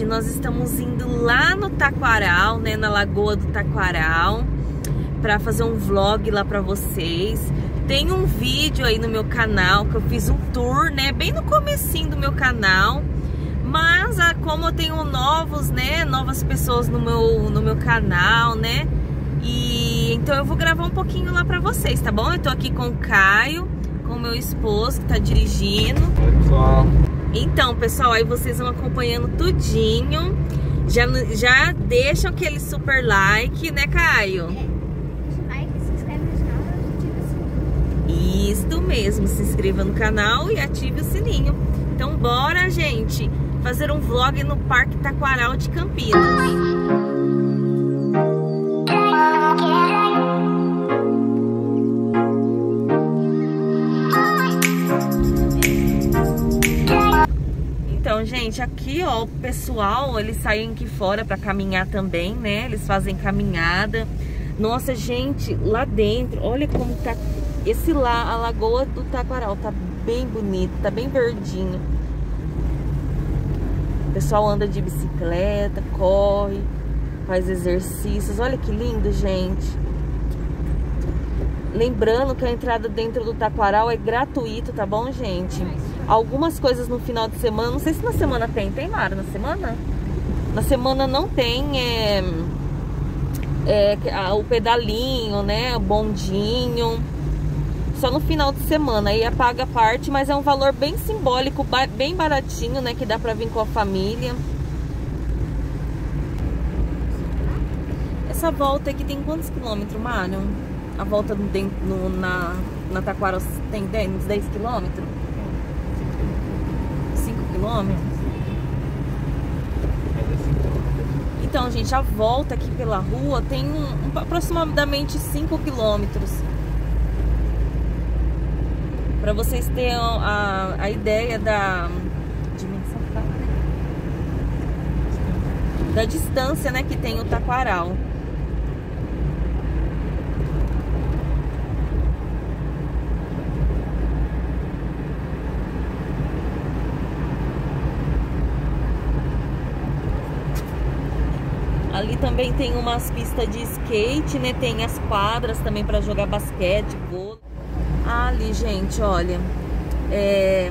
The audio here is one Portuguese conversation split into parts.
hoje nós estamos indo lá no Taquaral, né, na Lagoa do Taquaral, para fazer um vlog lá para vocês. Tem um vídeo aí no meu canal que eu fiz um tour, né, bem no comecinho do meu canal. Mas ah, como eu tenho novos, né, novas pessoas no meu no meu canal, né? E então eu vou gravar um pouquinho lá para vocês, tá bom? Eu tô aqui com o Caio, com o meu esposo que tá dirigindo. Oi, pessoal. Então, pessoal, aí vocês vão acompanhando tudinho. Já, já deixam aquele super like, né, Caio? Deixa o like, se inscreve no canal e ativa o sininho. Isso mesmo, se inscreva no canal e ative o sininho. Então, bora, gente, fazer um vlog no Parque Taquaral de Campinas. Gente, aqui, ó, o pessoal, eles saem aqui fora para caminhar também, né? Eles fazem caminhada. Nossa, gente, lá dentro, olha como tá esse lá, a Lagoa do Taquaral, tá bem bonito, tá bem verdinho. O pessoal anda de bicicleta, corre, faz exercícios. Olha que lindo, gente. Lembrando que a entrada dentro do Taquaral é gratuito, tá bom, gente? Algumas coisas no final de semana, não sei se na semana tem, tem Mara na semana? Na semana não tem é, é, o pedalinho, né? O bondinho. Só no final de semana. Aí é paga a parte, mas é um valor bem simbólico, bem baratinho, né? Que dá pra vir com a família. Essa volta aqui tem quantos quilômetros, Mário? A volta no, no- na, na Taquara tem 10, uns 10 quilômetros? 5 quilômetros? Então, gente, a volta aqui pela rua tem um, um- aproximadamente 5 quilômetros. Pra vocês terem a, a ideia da dimensão da distância, né, que tem o Taquaral. Ali também tem umas pistas de skate, né? Tem as quadras também para jogar basquete, vôlei. Ali, gente, olha. é,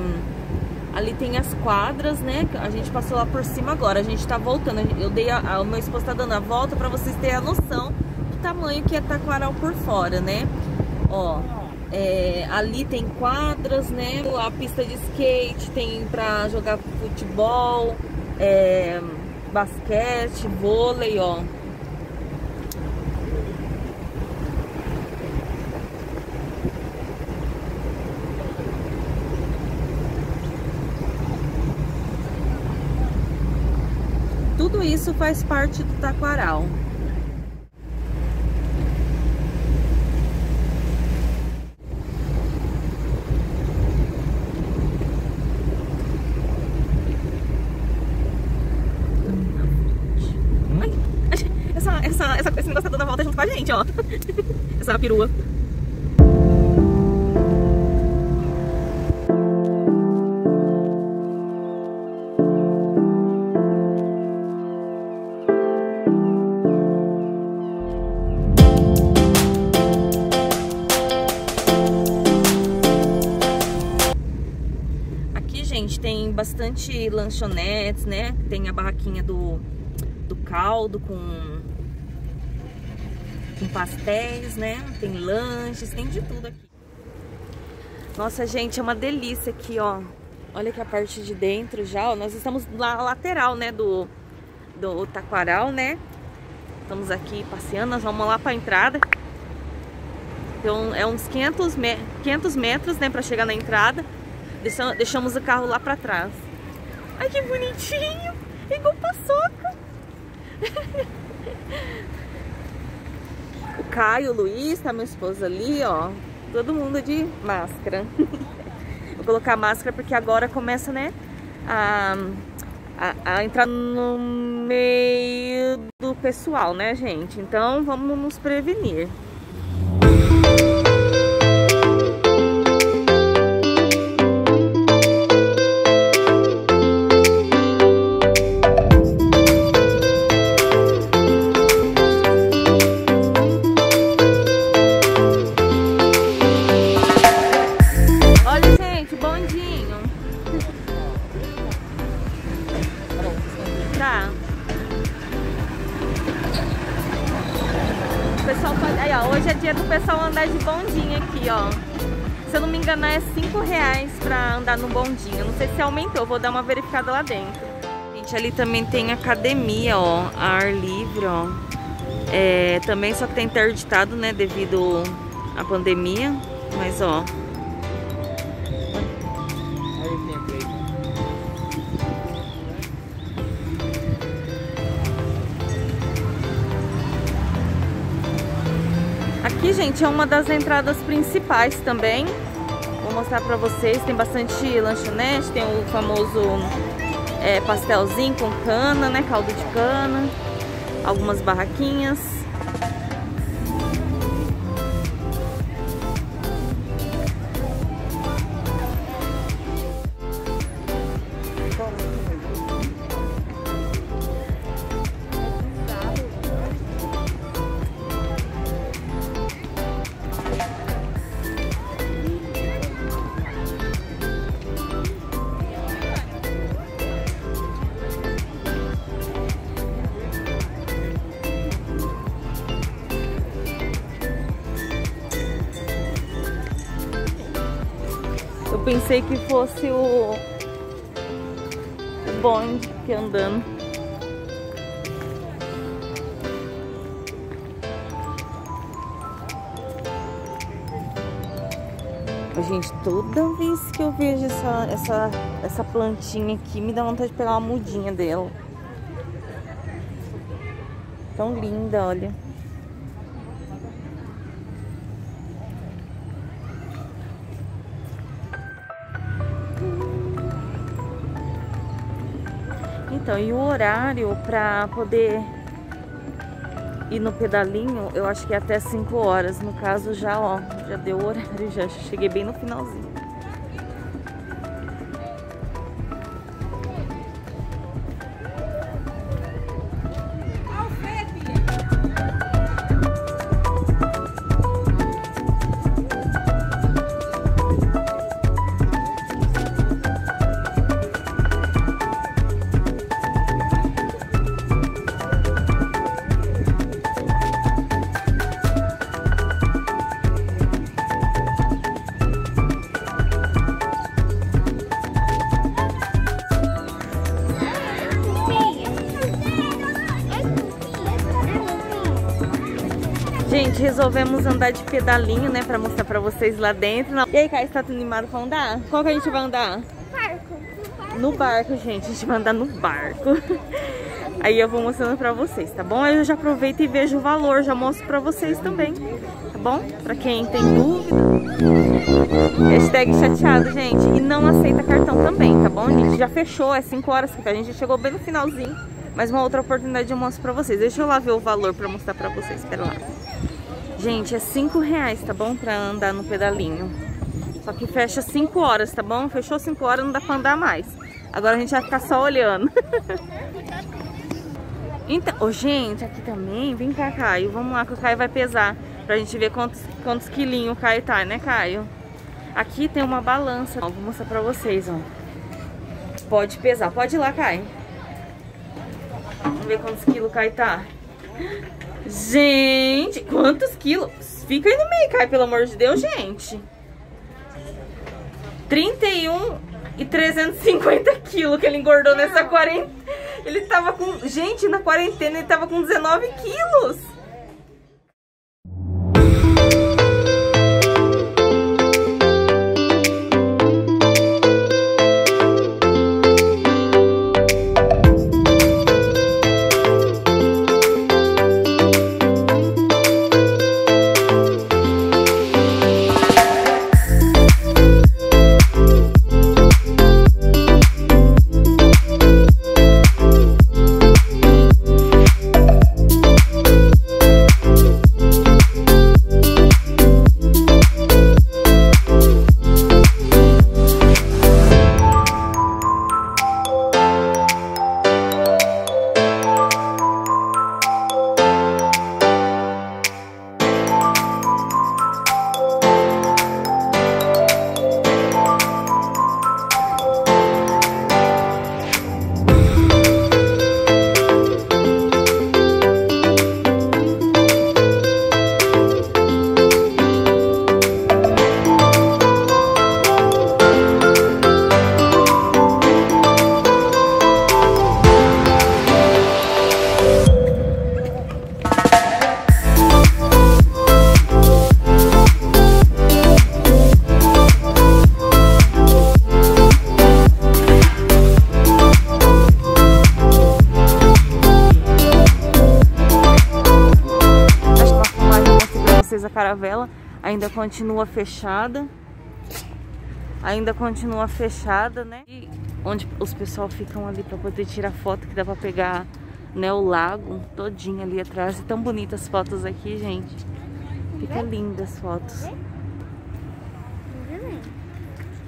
Ali tem as quadras, né? A gente passou lá por cima agora. A gente tá voltando. Eu dei a, a- o meu esposo tá dando a volta para vocês terem a noção do tamanho que é Taquaral por fora, né? Ó, é, ali tem quadras, né? A pista de skate tem pra jogar futebol, é, basquete, vôlei, ó. Tudo isso faz parte do Taquaral. Ai, essa, essa, essa, esse negócio tá dando a volta junto com a gente, ó. Essa perua. Tem bastante lanchonetes, né? Tem a barraquinha do, do caldo com, com pastéis, né? Tem lanches, tem de tudo aqui. Nossa, gente, é uma delícia aqui, ó. Olha aqui a parte de dentro já, ó. Nós estamos na lateral, né, do, do Taquaral, né? Estamos aqui passeando, nós vamos lá pra entrada. Então, é uns 500, me 500 metros, né, pra chegar na entrada. Deixa- Deixamos o carro lá pra trás. Ai, que bonitinho! Igual paçoca! Caio, Luiz, tá meu esposo ali, ó. Todo mundo de máscara. Vou colocar máscara porque agora começa, né? A, a, a entrar no meio do pessoal, né, gente? Então vamos nos prevenir. Bondinho aqui, ó. Se eu não me engano, é 5 reais pra andar no bondinho. Não sei se aumentou, vou dar uma verificada lá dentro. Gente, ali também tem academia, ó, ar livre, ó. É, também só que tá interditado, né, devido à pandemia. Mas, ó, Aqui, gente, é uma das entradas principais também. Vou mostrar pra vocês. Tem bastante lanchonete, tem o famoso é, pastelzinho com cana, né? Caldo de cana. Algumas barraquinhas. Eu pensei que fosse o, bonde que andando. Gente, toda vez que eu vejo essa, essa, essa plantinha aqui, me dá vontade de pegar uma mudinha dela. Tão linda, olha. Então, e o horário para poder ir no pedalinho, eu acho que é até 5 horas. No caso, já, ó, já deu o horário, já cheguei bem no finalzinho. Gente, resolvemos andar de pedalinho, né? Pra mostrar pra vocês lá dentro. E aí, Caio, tá animado pra andar? Qual que a gente vai andar? Barco. No barco, gente. A gente vai andar no barco. Aí eu vou mostrando pra vocês, tá bom? Aí eu já aproveito e vejo o valor, já mostro pra vocês também, tá bom? Pra quem tem dúvida. Hashtag chateado, gente. E não aceita cartão também, tá bom, gente? Já fechou, é 5 horas a gente chegou bem no finalzinho. Mas uma outra oportunidade eu mostro pra vocês. Deixa eu lá ver o valor pra mostrar pra vocês, espera lá. Gente, é 5 reais, tá bom? Pra andar no pedalinho. Só que fecha 5 horas, tá bom? Fechou 5 horas, não dá pra andar mais. Agora a gente vai ficar só olhando. então, oh, gente, aqui também, vem cá, Caio. Vamos lá que o Caio vai pesar. Pra gente ver quantos, quantos quilinhos o Caio tá, né, Caio? Aqui tem uma balança. Ó, vou mostrar pra vocês, ó. Pode pesar. Pode ir lá, Caio. Vamos ver quantos quilos o Caio tá. Gente, quantos quilos? Fica aí no meio, Caio, pelo amor de Deus, gente. 31 e 350 quilos que ele engordou nessa quarentena. Ele tava com... Gente, na quarentena ele tava com 19 quilos. Ainda continua fechada. Ainda continua fechada, né? E onde os pessoal ficam ali para poder tirar foto, que dá para pegar né, o lago todinho ali atrás. E tão bonitas as fotos aqui, gente. Fica lindas as fotos.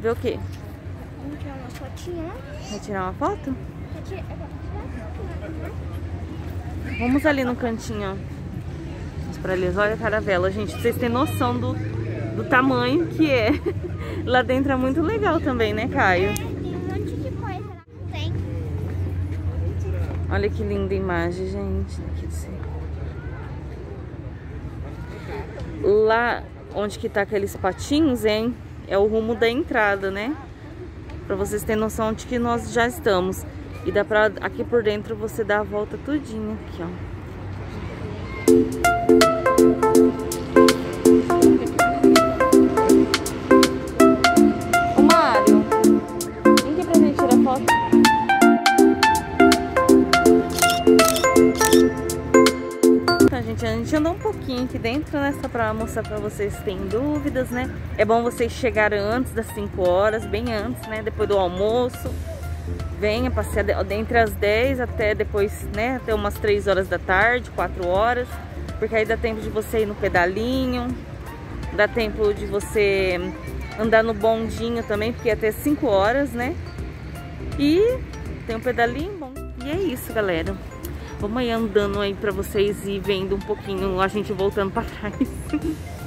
Vê o quê? Vamos tirar uma fotinha. Vai tirar uma foto? É, né? Vamos ali no cantinho, ó. Pra ali. Olha a caravela, gente. Pra vocês terem noção do, do tamanho que é. Lá dentro é muito legal também, né, Caio? É, tem um monte de coisa lá. Tem. Olha que linda imagem, gente. Lá onde que tá aqueles patinhos, hein? É o rumo da entrada, né? Pra vocês terem noção de que nós já estamos. E dá pra, aqui por dentro, você dar a volta tudinho aqui, ó. Dentro, né? Só pra mostrar pra vocês se têm dúvidas, né? É bom vocês chegarem antes das 5 horas, bem antes, né? Depois do almoço. Venha passear de- dentre as 10 até depois, né? Até umas 3 horas da tarde, 4 horas. Porque aí dá tempo de você ir no pedalinho. Dá tempo de você andar no bondinho também, porque é até 5 horas, né? E tem um pedalinho bom. E é isso, galera. Vamos aí andando aí pra vocês e vendo um pouquinho a gente voltando pra trás.